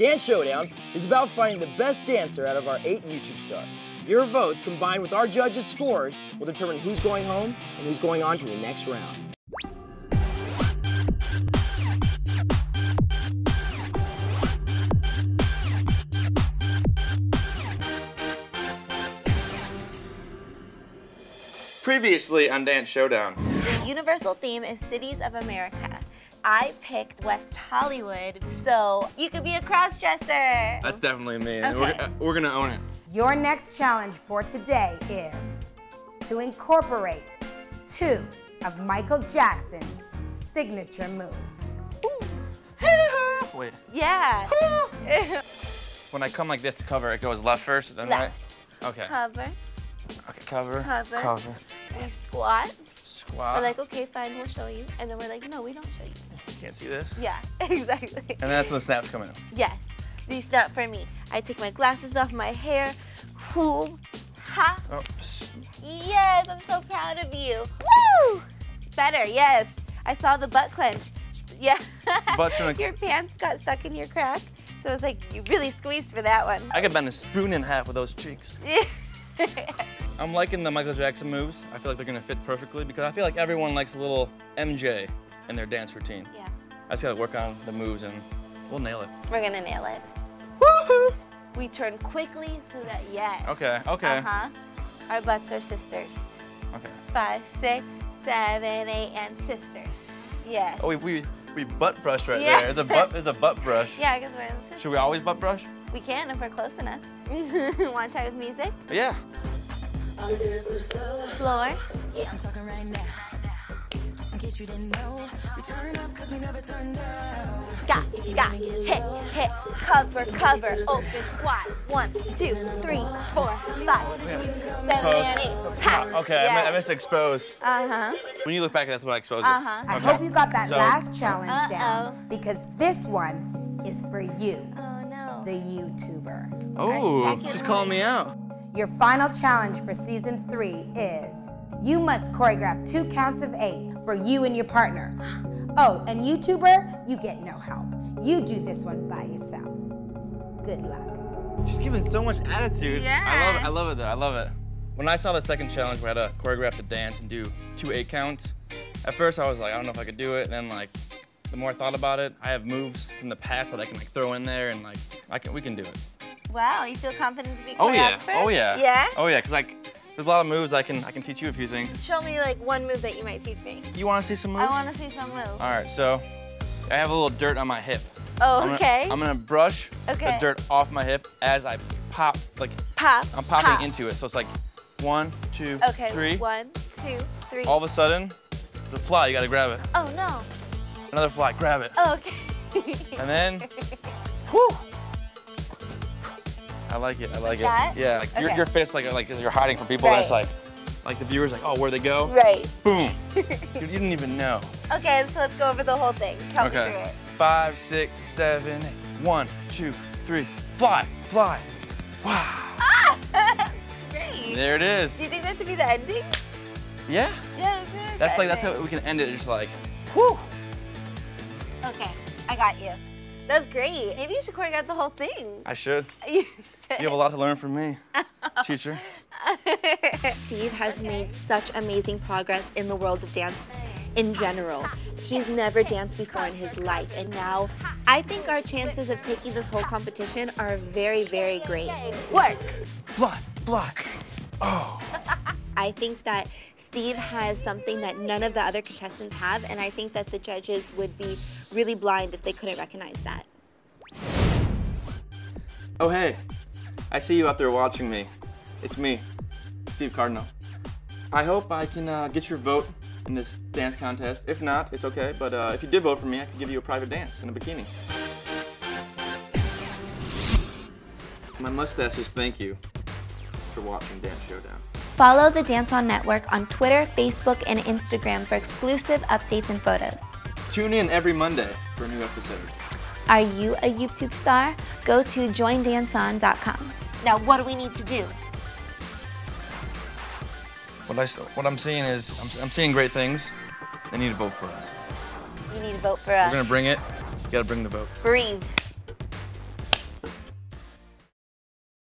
Dance Showdown is about finding the best dancer out of our eight YouTube stars. Your votes, combined with our judges' scores, will determine who's going home and who's going on to the next round. Previously on Dance Showdown. The universal theme is cities of America. I picked West Hollywood, so you could be a cross-dresser. That's definitely me. and We're, we're gonna own it. Your next challenge for today is to incorporate two of Michael Jackson's signature moves. Wait. Yeah. When I come like this to cover, it goes left first, then Left. right? Okay. Cover. Okay, cover. Cover. Cover. We squat. Squat. We're like, okay, fine, we'll show you. And then we're like, no, we don't show you. Can't see this. Yeah, exactly. And that's when the snaps come in. Yes, these not for me. I take my glasses off, my hair. Whoo! Ha! Oh, Yes, I'm so proud of you. Woo! Better, yes. I saw the butt clench. Yeah. Butt your pants got stuck in your crack. So it's like you really squeezed for that one. I could bend a spoon in half with those cheeks. I'm liking the Michael Jackson moves. I feel like they're gonna fit perfectly because I feel like everyone likes a little MJ in their dance routine. yeah, I just gotta work on the moves and we'll nail it. we're gonna nail it. Woohoo! We turn quickly so that yes. Okay, okay, Uh-huh. Our butts are sisters. okay. Five, six, seven, eight, and sisters. Yes. Oh, we, we, we butt brush right Yeah. there. There's a butt, there's a butt brush. Yeah, I guess we're in sisters. Should we always butt brush? We can if we're close enough. Want to try with music? Yeah. Floor. I'm talking right now. Just case you didn't know, we turn up cause we never turn down. Got, got, hit, hit, cover, cover, open, squat. One, two, three, four, five, seven, and eight. Ha! Okay, I, mi- I missed expose. Uh-huh. When you look back, that's what I exposed Uh-huh. I hope you got that So- last challenge Uh-oh. down because this one is for you, Oh no. the YouTuber. Oh, second she's calling me out. Your final challenge for season three is you must choreograph two counts of eight for you and your partner. Oh, and YouTuber, you get no help. You do this one by yourself. Good luck. She's giving so much attitude. I love Yeah. it. I love it though. I love it. When I saw the second challenge where I had to choreograph the dance and do two eight counts, at first I was like, I don't know if I could do it. And then like, the more I thought about it, I have moves from the past that I can like throw in there and like, I can we can do it. Wow, you feel confident to be Oh yeah. Oh yeah. Yeah? Oh yeah. Cause like, there's a lot of moves I can I can teach you a few things. Show me like one move that you might teach me. You want to see some moves? I want to see some moves. All right. So, I have a little dirt on my hip. Oh, I'm gonna- okay. I'm gonna brush Okay. the dirt off my hip as I pop, like Pop. I'm popping pop. into it. So it's like one, two, Okay, three. one, two, three. All of a sudden, the fly, you gotta grab it. oh no. Another fly, grab it. Oh, okay. And then, whoo! I like it, I like that? it. Yeah, like your, Okay. your fist, like, like you're hiding from people. That's Right. like, like the viewers, like, oh, where'd they go? right. Boom. you, you didn't even know. Okay, so let's go over the whole thing. Help me through it. Five, six, seven, eight. One, two, three. Fly, fly. Wow. Ah! Great. There it is. Do you think that should be the ending? Yeah. Yeah, it's good. That's like that's how we can end it. Just like, whoo. Okay, I got you. That's great. Maybe you should choreograph the whole thing. I should. You should. You have a lot to learn from me, teacher. Steve has made such amazing progress in the world of dance in general. He's never danced before in his life, and now I think our chances of taking this whole competition are very, very great. Work! Fly, fly. Oh. I think that Steve has something that none of the other contestants have, and I think that the judges would be really blind if they couldn't recognize that. Oh hey, I see you out there watching me. It's me, Steve Kardynal. I hope I can uh, get your vote in this dance contest. If not, it's okay. But uh, if you did vote for me, I could give you a private dance in a bikini. My mustache says thank you for watching Dance Showdown. Follow the Dance On Network on Twitter, Facebook, and Instagram for exclusive updates and photos. Tune in every Monday for a new episode. Are you a YouTube star? Go to joindanceon.com. Now, what do we need to do? What I what I'm seeing is I'm, I'm seeing great things. They need to vote for us. You need to vote for We're us. gonna bring it. You gotta bring the votes. Breathe.